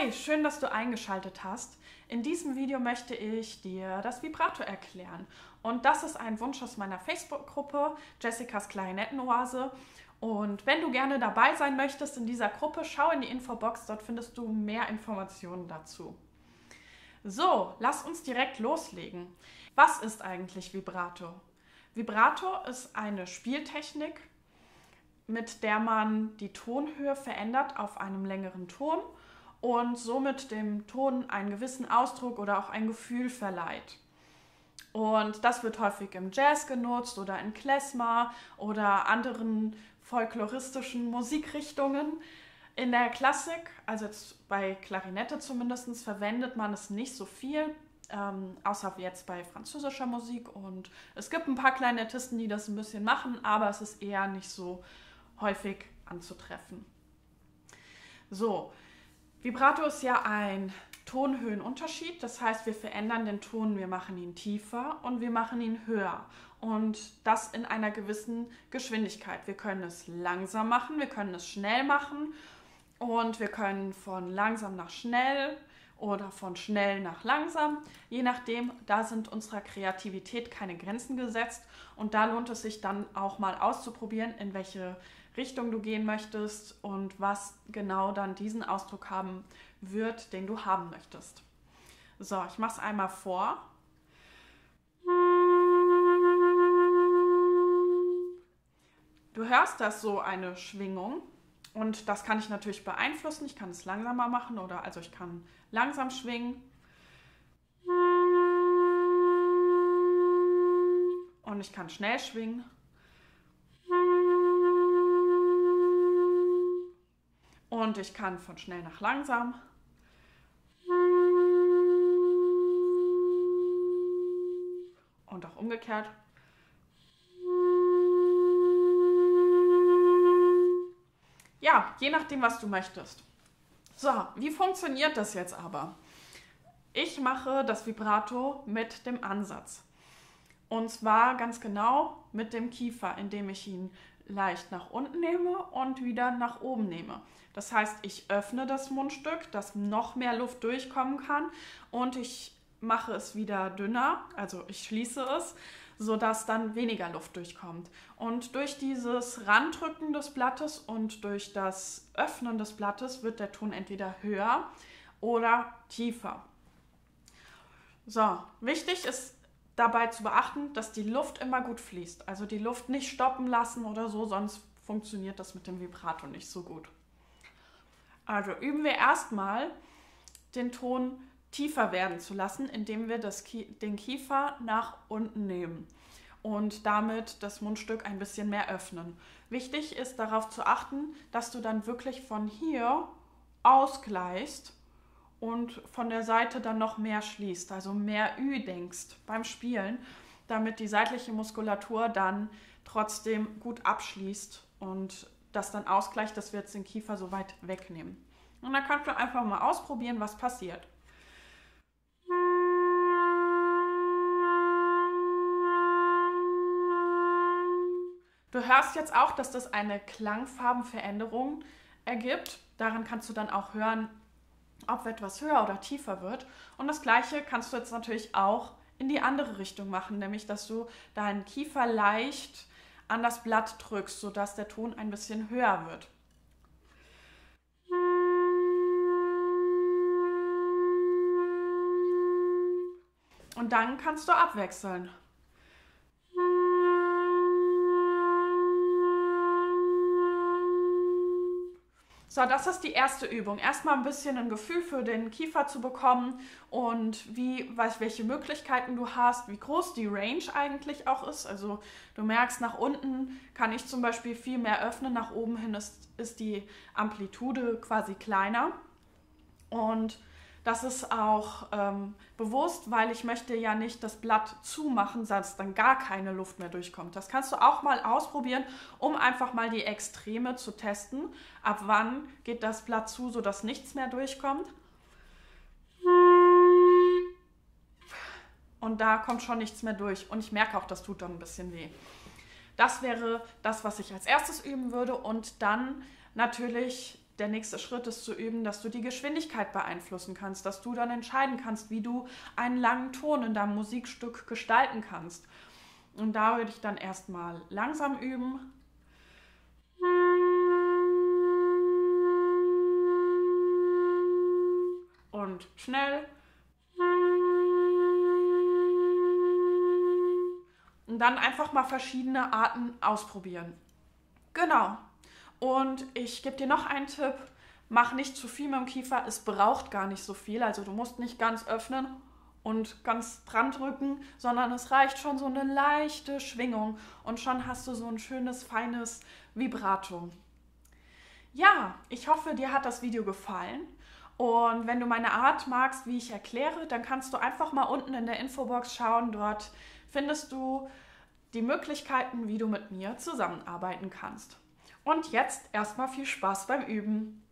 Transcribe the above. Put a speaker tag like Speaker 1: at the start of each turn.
Speaker 1: Hi, schön, dass du eingeschaltet hast. In diesem Video möchte ich dir das Vibrato erklären. Und das ist ein Wunsch aus meiner Facebook-Gruppe Jessicas Klarinettenoase. Und wenn du gerne dabei sein möchtest in dieser Gruppe, schau in die Infobox, dort findest du mehr Informationen dazu. So, lass uns direkt loslegen. Was ist eigentlich Vibrato? Vibrato ist eine Spieltechnik, mit der man die Tonhöhe verändert auf einem längeren Ton und somit dem Ton einen gewissen Ausdruck oder auch ein Gefühl verleiht. Und das wird häufig im Jazz genutzt oder in Klezmer oder anderen folkloristischen Musikrichtungen. In der Klassik, also jetzt bei Klarinette zumindest, verwendet man es nicht so viel, ähm, außer jetzt bei französischer Musik. Und es gibt ein paar Klarinettisten, die das ein bisschen machen, aber es ist eher nicht so häufig anzutreffen. So, Vibrato ist ja ein Tonhöhenunterschied. Das heißt, wir verändern den Ton, wir machen ihn tiefer und wir machen ihn höher. Und das in einer gewissen Geschwindigkeit. Wir können es langsam machen, wir können es schnell machen und wir können von langsam nach schnell oder von schnell nach langsam. Je nachdem, da sind unserer Kreativität keine Grenzen gesetzt und da lohnt es sich dann auch mal auszuprobieren, in welche Richtung du gehen möchtest und was genau dann diesen Ausdruck haben wird, den du haben möchtest. So, ich mache es einmal vor. Du hörst das so eine Schwingung und das kann ich natürlich beeinflussen. Ich kann es langsamer machen oder also ich kann langsam schwingen. Und ich kann schnell schwingen. Und ich kann von schnell nach langsam. Und auch umgekehrt. Ja, je nachdem, was du möchtest. So, wie funktioniert das jetzt aber? Ich mache das Vibrato mit dem Ansatz. Und zwar ganz genau mit dem Kiefer, indem ich ihn leicht nach unten nehme und wieder nach oben nehme. Das heißt, ich öffne das Mundstück, dass noch mehr Luft durchkommen kann und ich mache es wieder dünner, also ich schließe es, sodass dann weniger Luft durchkommt. Und durch dieses Randrücken des Blattes und durch das Öffnen des Blattes wird der Ton entweder höher oder tiefer. So, wichtig ist dabei zu beachten, dass die Luft immer gut fließt. Also die Luft nicht stoppen lassen oder so, sonst funktioniert das mit dem Vibrato nicht so gut. Also üben wir erstmal den Ton tiefer werden zu lassen, indem wir das den Kiefer nach unten nehmen und damit das Mundstück ein bisschen mehr öffnen. Wichtig ist darauf zu achten, dass du dann wirklich von hier ausgleichst und von der Seite dann noch mehr schließt, also mehr Ü denkst beim Spielen, damit die seitliche Muskulatur dann trotzdem gut abschließt und das dann ausgleicht, dass wir jetzt den Kiefer so weit wegnehmen. Und dann kannst du einfach mal ausprobieren, was passiert. Du hörst jetzt auch, dass das eine Klangfarbenveränderung ergibt. Daran kannst du dann auch hören, ob etwas höher oder tiefer wird. Und das gleiche kannst du jetzt natürlich auch in die andere Richtung machen, nämlich dass du deinen Kiefer leicht an das Blatt drückst, sodass der Ton ein bisschen höher wird. Und dann kannst du abwechseln. So, das ist die erste Übung. Erstmal ein bisschen ein Gefühl für den Kiefer zu bekommen und wie, welche Möglichkeiten du hast, wie groß die Range eigentlich auch ist. Also du merkst, nach unten kann ich zum Beispiel viel mehr öffnen, nach oben hin ist, ist die Amplitude quasi kleiner. Und das ist auch ähm, bewusst, weil ich möchte ja nicht das Blatt zumachen, dass dann gar keine Luft mehr durchkommt. Das kannst du auch mal ausprobieren, um einfach mal die Extreme zu testen. Ab wann geht das Blatt zu, sodass nichts mehr durchkommt. Und da kommt schon nichts mehr durch. Und ich merke auch, das tut dann ein bisschen weh. Das wäre das, was ich als erstes üben würde. Und dann natürlich der nächste Schritt ist zu üben, dass du die Geschwindigkeit beeinflussen kannst, dass du dann entscheiden kannst, wie du einen langen Ton in deinem Musikstück gestalten kannst. Und da würde ich dann erstmal langsam üben. Und schnell. Und dann einfach mal verschiedene Arten ausprobieren. Genau. Und ich gebe dir noch einen Tipp. Mach nicht zu viel mit dem Kiefer. Es braucht gar nicht so viel. Also du musst nicht ganz öffnen und ganz dran drücken, sondern es reicht schon so eine leichte Schwingung und schon hast du so ein schönes, feines Vibrato. Ja, ich hoffe, dir hat das Video gefallen. Und wenn du meine Art magst, wie ich erkläre, dann kannst du einfach mal unten in der Infobox schauen. Dort findest du die Möglichkeiten, wie du mit mir zusammenarbeiten kannst. Und jetzt erstmal viel Spaß beim Üben.